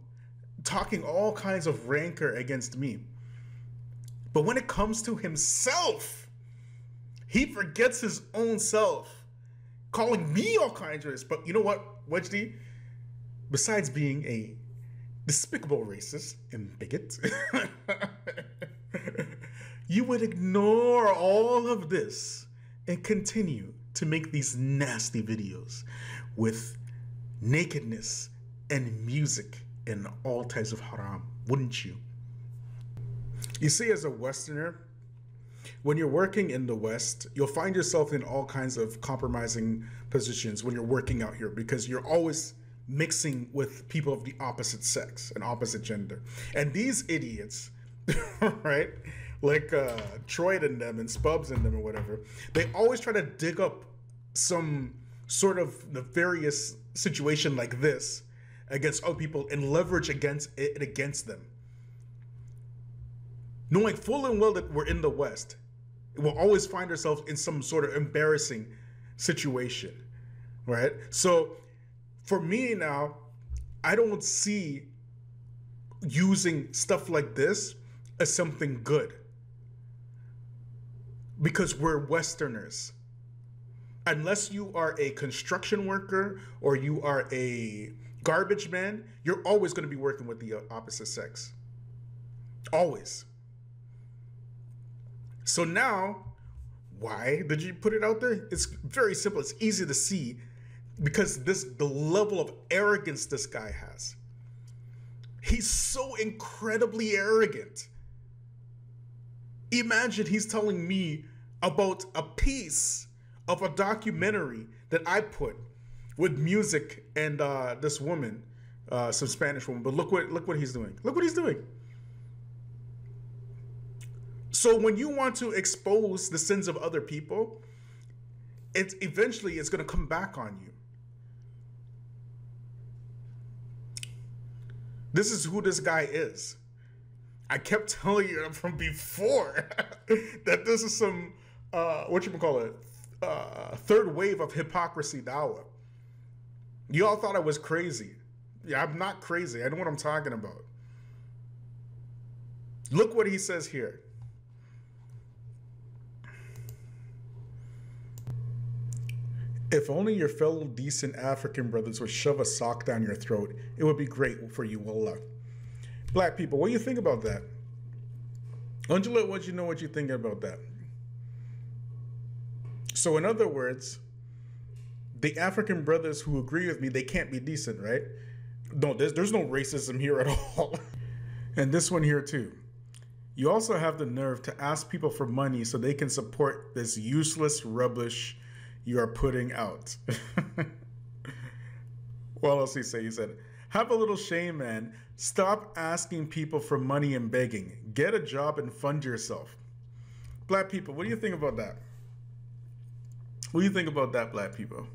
talking all kinds of rancor against me. But when it comes to himself, he forgets his own self, calling me all kinds of this. But you know what, Wajdi? Besides being a despicable racist and bigot, you would ignore all of this and continue to make these nasty videos with nakedness and music and all types of haram, wouldn't you? You see, as a Westerner, when you're working in the West, you'll find yourself in all kinds of compromising positions when you're working out here because you're always mixing with people of the opposite sex and opposite gender. And these idiots, right? Like uh, Troy and them and Spubs and them or whatever, they always try to dig up some sort of nefarious situation like this against other people and leverage against it against them. knowing full and well that we're in the West, we'll always find ourselves in some sort of embarrassing situation, right? So for me now, I don't see using stuff like this as something good because we're Westerners. Unless you are a construction worker or you are a garbage man, you're always going to be working with the uh, opposite sex. Always. So now, why did you put it out there? It's very simple. It's easy to see because this the level of arrogance this guy has. He's so incredibly arrogant. Imagine he's telling me about a piece of a documentary that I put with music and uh, this woman, uh, some Spanish woman. But look what look what he's doing. Look what he's doing. So when you want to expose the sins of other people, it's eventually it's going to come back on you. This is who this guy is. I kept telling you from before that this is some uh, what you call it uh, third wave of hypocrisy dawa. You all thought I was crazy. Yeah, I'm not crazy. I know what I'm talking about. Look what he says here. If only your fellow decent African brothers would shove a sock down your throat, it would be great for you, wallah. Black people, what do you think about that? Angela, what you know what you think about that? So, in other words, the African brothers who agree with me, they can't be decent, right? No, there's, there's no racism here at all. and this one here, too. You also have the nerve to ask people for money so they can support this useless rubbish you are putting out. what else he say? He said, have a little shame, man. Stop asking people for money and begging. Get a job and fund yourself. Black people, what do you think about that? What do you think about that, black people?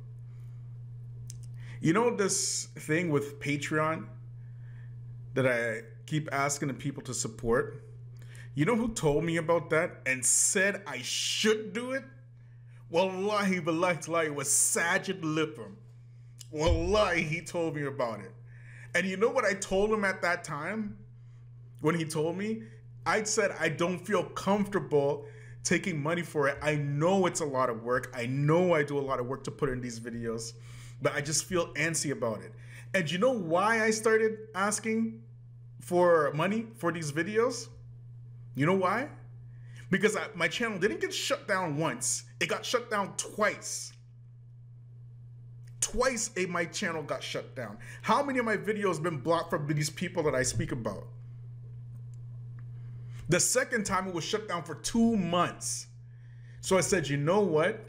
You know this thing with Patreon that I keep asking the people to support? You know who told me about that and said I should do it? Wallahi it was Saajid Lipham. Wallahi, he told me about it. And you know what I told him at that time? When he told me? I said I don't feel comfortable taking money for it. I know it's a lot of work. I know I do a lot of work to put in these videos, but I just feel antsy about it. And you know why I started asking for money for these videos? You know why? Because I, my channel didn't get shut down once, it got shut down twice. Twice a, my channel got shut down. How many of my videos been blocked from these people that I speak about? The second time it was shut down for two months. So I said, you know what?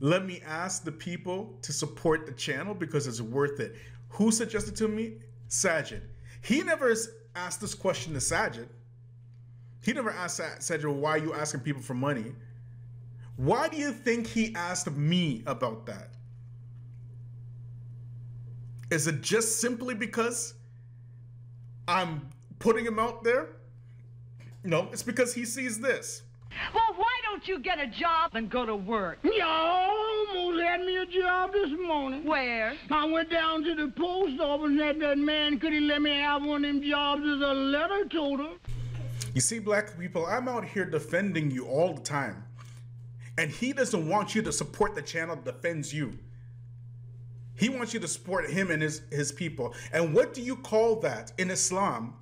Let me ask the people to support the channel because it's worth it. Who suggested to me? Saajid. He never asked this question to Saajid. He never asked Saajid, why are you asking people for money? Why do you think he asked me about that? Is it just simply because I'm putting him out there? No, it's because he sees this. Well, why don't you get a job and go to work? You almost had me a job this morning. Where? I went down to the post office and had that man, could he let me have one of them jobs as a letter toter? You see, black people, I'm out here defending you all the time. And he doesn't want you to support the channel that defends you. He wants you to support him and his, his people. And what do you call that in Islam?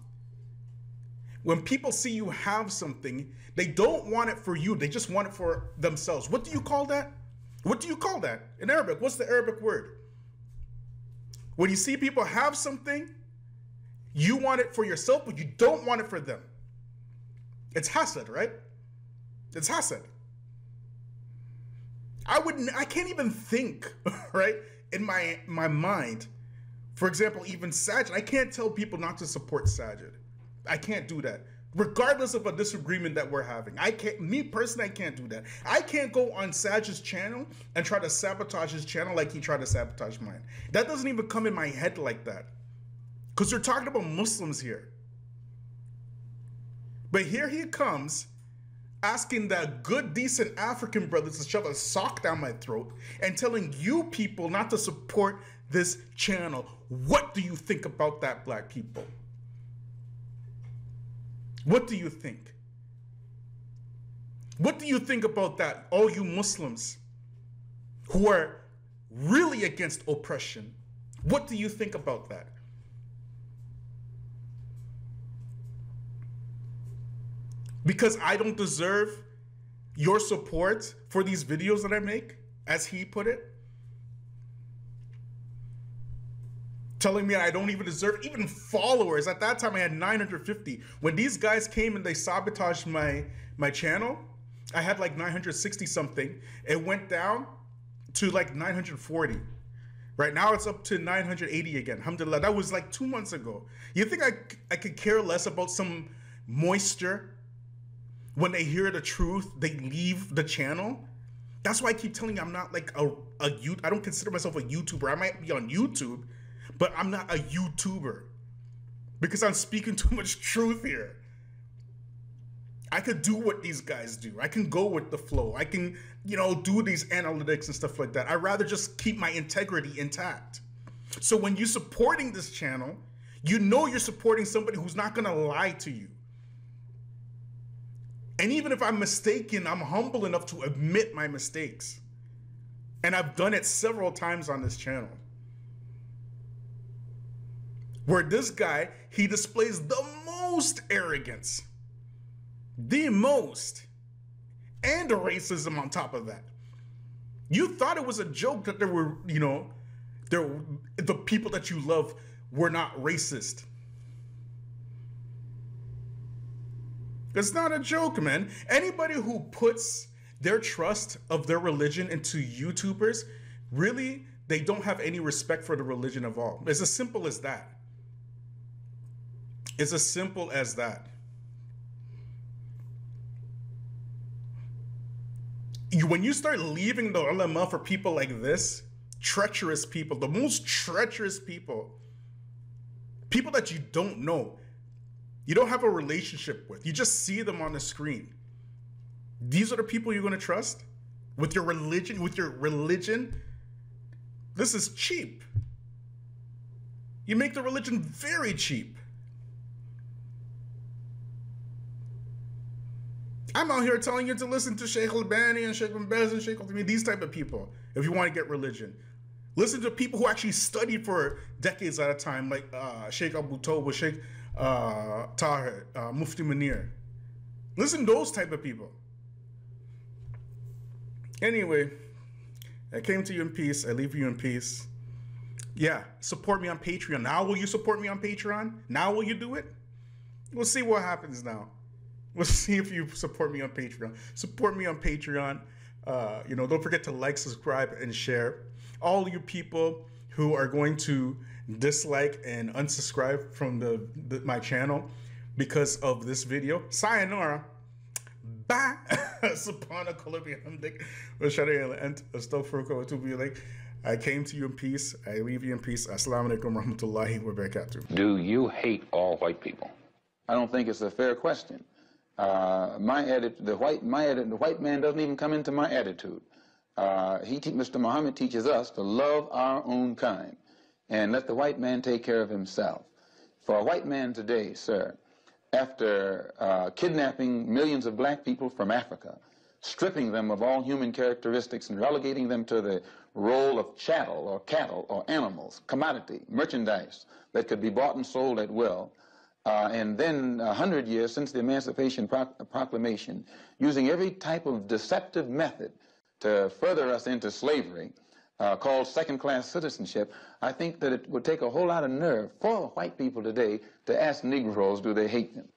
When people see you have something, they don't want it for you, they just want it for themselves. What do you call that? What do you call that in Arabic? What's the Arabic word? When you see people have something, you want it for yourself, but you don't want it for them. It's hasad, right? It's hasad. I wouldn't I can't even think, right? In my my mind. For example, even Saajid, I can't tell people not to support Saajid. I can't do that. Regardless of a disagreement that we're having. I can't me personally I can't do that. I can't go on Saajid's channel and try to sabotage his channel like he tried to sabotage mine. That doesn't even come in my head like that. Because we're talking about Muslims here. But here he comes asking the good, decent African brothers to shove a sock down my throat and telling you people not to support this channel. What do you think about that, black people? What do you think? What do you think about that, all you Muslims who are really against oppression? What do you think about that? Because I don't deserve your support for these videos that I make, as he put it? Telling me I don't even deserve even followers. At that time, I had 950. When these guys came and they sabotaged my my channel, I had like 960 something. It went down to like 940. Right now, it's up to 980 again. Alhamdulillah. That was like two months ago. You think I I could care less about some moisture when they hear the truth? They leave the channel. That's why I keep telling you I'm not like a a you. I don't consider myself a YouTuber. I might be on YouTube but I'm not a YouTuber because I'm speaking too much truth here. I could do what these guys do. I can go with the flow. I can, you know, do these analytics and stuff like that. I'd rather just keep my integrity intact. So when you're supporting this channel, you know you're supporting somebody who's not going to lie to you. And even if I'm mistaken, I'm humble enough to admit my mistakes. And I've done it several times on this channel where this guy he displays the most arrogance the most and the racism on top of that. You thought it was a joke that there were you know there the people that you love were not racist. It's not a joke man. Anybody who puts their trust of their religion into youtubers really they don't have any respect for the religion of all. It's as simple as that it's as simple as that. When you start leaving the ulama for people like this, treacherous people, the most treacherous people, people that you don't know, you don't have a relationship with, you just see them on the screen. These are the people you're going to trust with your religion, with your religion. This is cheap. You make the religion very cheap. I'm out here telling you to listen to Sheikh Albani and Sheikh Bin and Sheikh Uthaymeen, these type of people, if you want to get religion. Listen to people who actually studied for decades at a time, like uh, Sheikh Abu Toba, Sheikh uh, Tahir, uh, Mufti Munir. Listen to those type of people. Anyway, I came to you in peace. I leave you in peace. Yeah, support me on Patreon. Now will you support me on Patreon? Now will you do it? We'll see what happens now. We'll see if you support me on Patreon. Support me on Patreon. Uh, you know, don't forget to like, subscribe, and share. All you people who are going to dislike and unsubscribe from the, the my channel because of this video, sayonara. Bye. Subhanallah bihamdik. I came to you in peace. I leave you in peace. Assalamu alaikum warahmatullahi wabarakatuh. Do you hate all white people? I don't think it's a fair question. Uh, my attitude, the white, my attitude, the white man doesn't even come into my attitude. Uh, he, Mr. Muhammad teaches us to love our own kind and let the white man take care of himself. For a white man today, sir, after uh, kidnapping millions of black people from Africa, stripping them of all human characteristics and relegating them to the role of chattel or cattle or animals, commodity, merchandise that could be bought and sold at will, uh, and then a hundred years since the Emancipation Proclamation, using every type of deceptive method to further us into slavery, uh, called second-class citizenship, I think that it would take a whole lot of nerve for white people today to ask Negroes, do they hate them?